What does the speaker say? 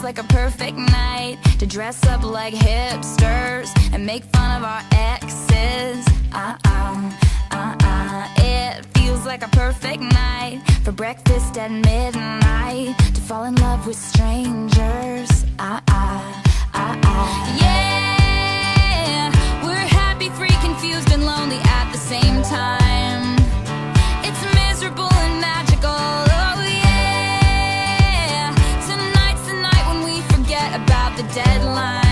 feels like a perfect night to dress up like hipsters and make fun of our exes. Uh uh, uh uh. It feels like a perfect night for breakfast at midnight to fall in love with strangers. Uh uh, uh uh. Yeah, we're happy, free, confused, and lonely at the same time. the deadline.